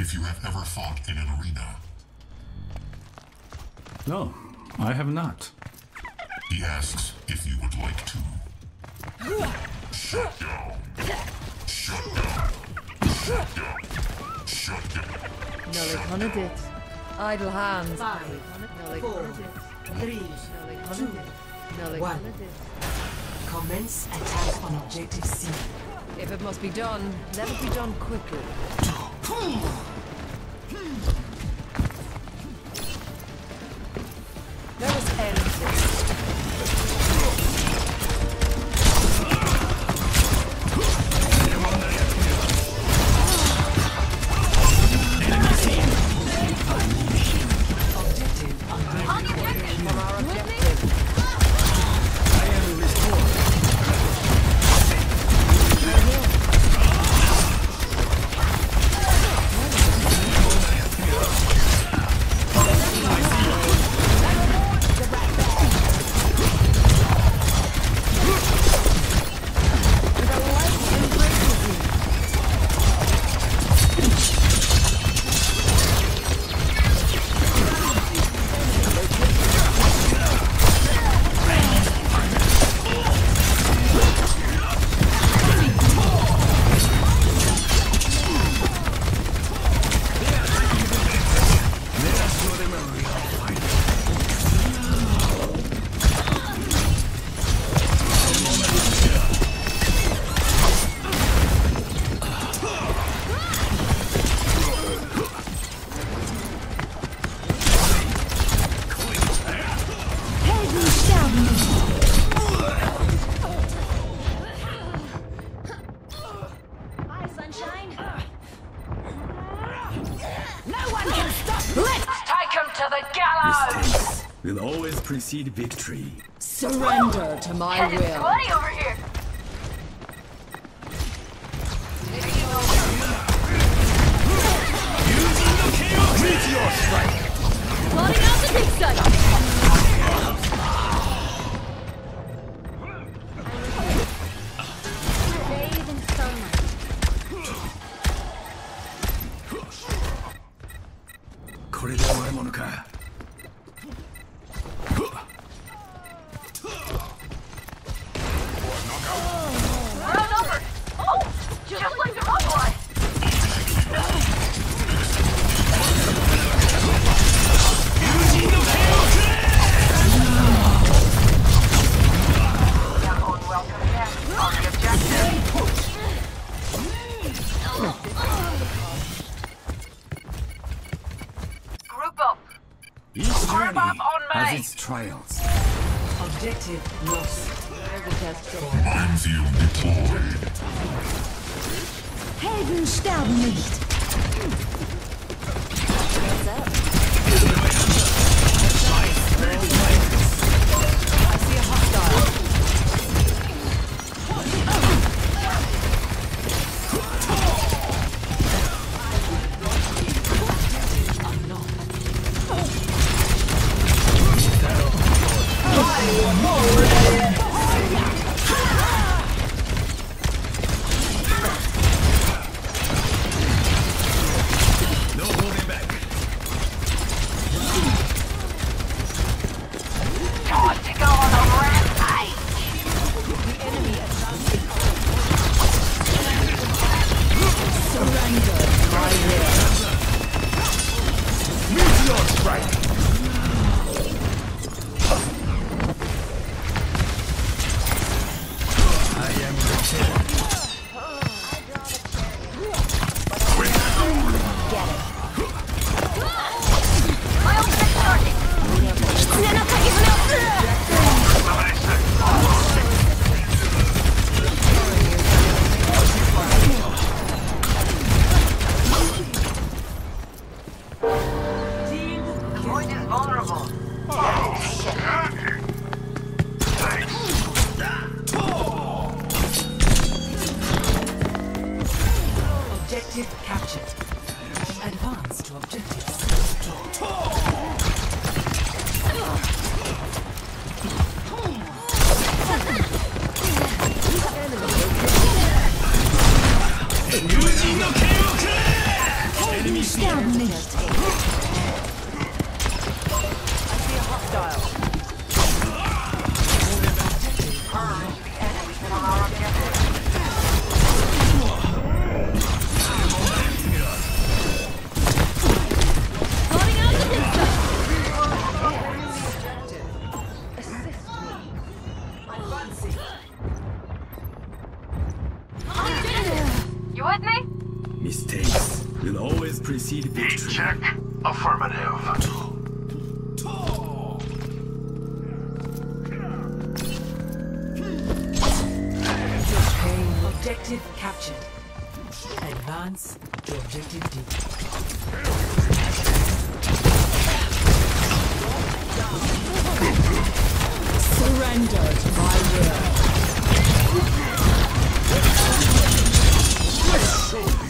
if you have ever fought in an arena. No, I have not. He asks if you would like to. Shut down. Shut down. Shut down. Shut down. Nolly Conadit. Idle hands. Five, Nolly four, Conadit. three, Nolly two, Conadit. Nolly one. Conadit. Commence attack on objective C. If it must be done, let it be done quickly. Let's take him to the gallows. Mistakes will always precede victory. Surrender to my It's will. sweaty over here. On the objective. Group up. Each journey up on me. has its trials. Objective lost. There's a test case. Minefield deployed. Helden sterben nicht. I Meteor strike. Objective precede victory. Check. Affirmative. Objective captured. Advance to objective D. Surrender to my will. There's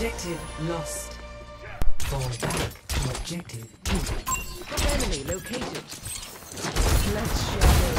Objective lost. Fall back to objective E. Enemy located. Let's shadow.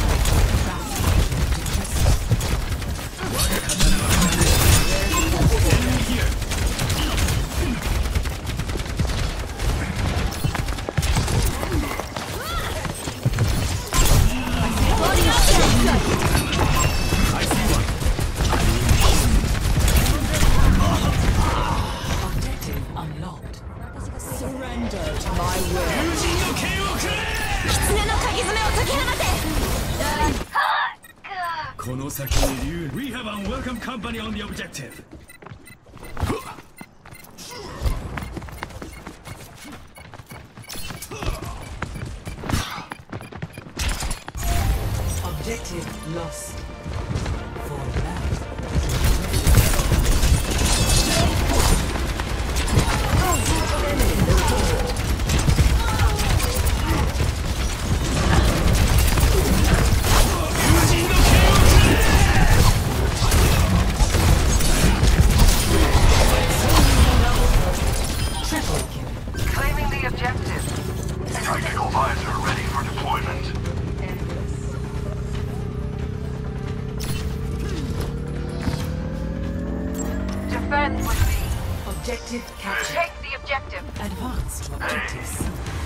company on the objective. Objective lost. Defend with me. Objective captured. Take the objective. Advance to objective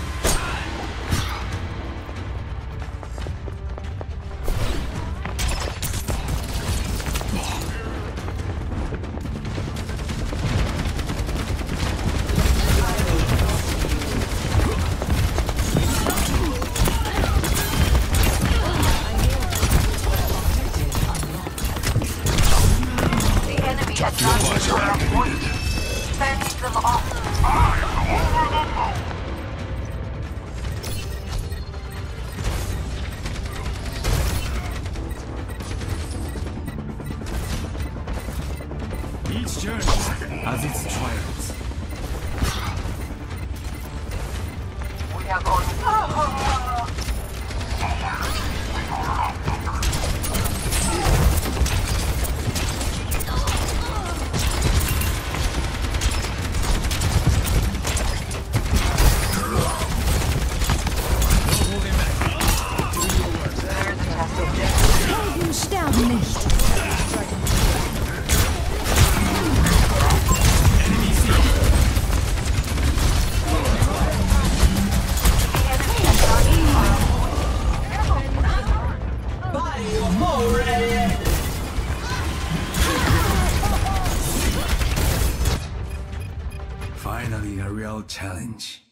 journey as its triumph. Challenge.